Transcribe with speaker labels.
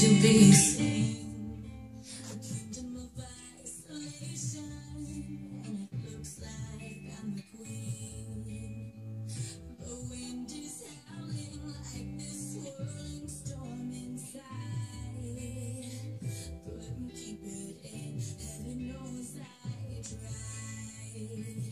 Speaker 1: to be seen. I of isolation, and it looks like I'm the queen. The wind is howling like this swirling storm inside. Couldn't keep it in, heaven knows I tried.